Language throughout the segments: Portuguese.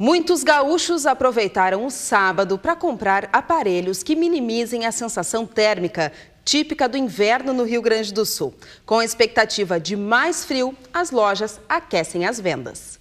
Muitos gaúchos aproveitaram o sábado para comprar aparelhos que minimizem a sensação térmica típica do inverno no Rio Grande do Sul. Com a expectativa de mais frio, as lojas aquecem as vendas.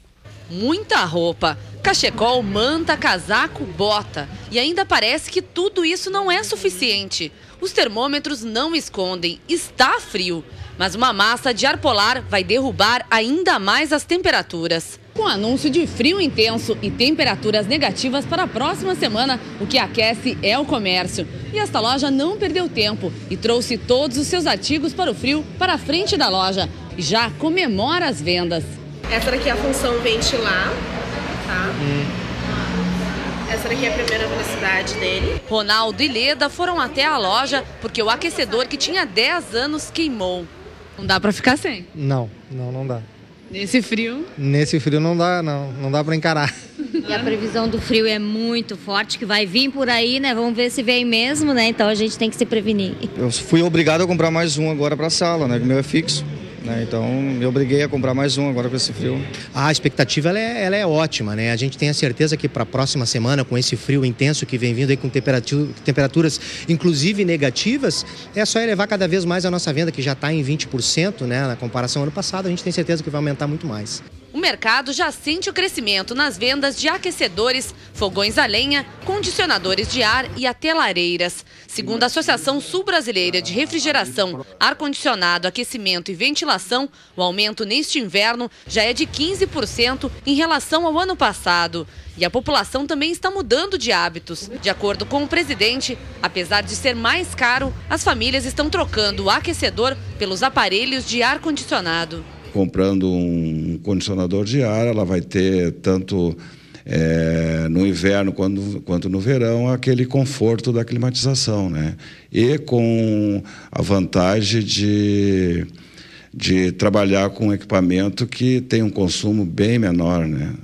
Muita roupa, cachecol, manta, casaco, bota. E ainda parece que tudo isso não é suficiente. Os termômetros não escondem, está frio. Mas uma massa de ar polar vai derrubar ainda mais as temperaturas. Com anúncio de frio intenso e temperaturas negativas para a próxima semana, o que aquece é o comércio. E esta loja não perdeu tempo e trouxe todos os seus artigos para o frio para a frente da loja. E já comemora as vendas. Essa daqui é a função ventilar, tá? Hum. Essa daqui é a primeira velocidade dele. Ronaldo e Leda foram até a loja porque o aquecedor que tinha 10 anos queimou. Não dá para ficar sem? Não, não, não dá. Nesse frio? Nesse frio não dá, não, não dá para encarar. E a previsão do frio é muito forte, que vai vir por aí, né? Vamos ver se vem mesmo, né? Então a gente tem que se prevenir. Eu fui obrigado a comprar mais um agora para a sala, né? O meu é fixo. Né? Então me obriguei a comprar mais um agora com esse frio. A expectativa ela é, ela é ótima, né? A gente tem a certeza que para a próxima semana, com esse frio intenso que vem vindo aí com temperaturas inclusive negativas, é só elevar cada vez mais a nossa venda, que já está em 20%, né? Na comparação ao ano passado, a gente tem certeza que vai aumentar muito mais. O mercado já sente o crescimento nas vendas de aquecedores, fogões a lenha, condicionadores de ar e até lareiras. Segundo a Associação Sul-Brasileira de Refrigeração, Ar-Condicionado, Aquecimento e Ventilação, o aumento neste inverno já é de 15% em relação ao ano passado. E a população também está mudando de hábitos. De acordo com o presidente, apesar de ser mais caro, as famílias estão trocando o aquecedor pelos aparelhos de ar-condicionado comprando um condicionador de ar, ela vai ter tanto é, no inverno quanto, quanto no verão aquele conforto da climatização, né? E com a vantagem de, de trabalhar com um equipamento que tem um consumo bem menor, né?